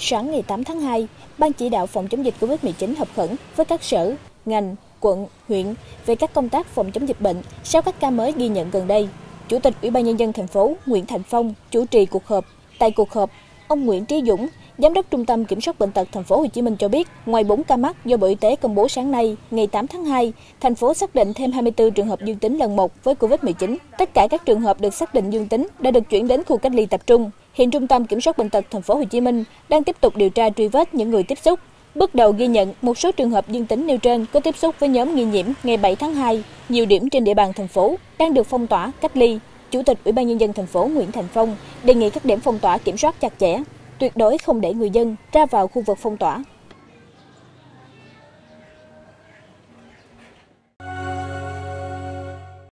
Sáng ngày 8 tháng 2, Ban chỉ đạo phòng chống dịch COVID-19 họp khẩn với các sở, ngành, quận, huyện về các công tác phòng chống dịch bệnh sau các ca mới ghi nhận gần đây. Chủ tịch Ủy ban nhân dân thành phố Nguyễn Thành Phong chủ trì cuộc họp. Tại cuộc họp, ông Nguyễn Trí Dũng, Giám đốc Trung tâm Kiểm soát bệnh tật thành phố Hồ Chí Minh cho biết, ngoài 4 ca mắc do Bộ Y tế công bố sáng nay, ngày 8 tháng 2, thành phố xác định thêm 24 trường hợp dương tính lần 1 với COVID-19. Tất cả các trường hợp được xác định dương tính đã được chuyển đến khu cách ly tập trung. Hiện Trung tâm Kiểm soát bệnh tật thành phố Hồ Chí Minh đang tiếp tục điều tra truy vết những người tiếp xúc. Bước đầu ghi nhận một số trường hợp dương tính nêu trên có tiếp xúc với nhóm nghi nhiễm ngày 7 tháng 2. Nhiều điểm trên địa bàn thành phố đang được phong tỏa, cách ly. Chủ tịch Ủy ban nhân dân thành phố Nguyễn Thành Phong đề nghị các điểm phong tỏa kiểm soát chặt chẽ, tuyệt đối không để người dân ra vào khu vực phong tỏa.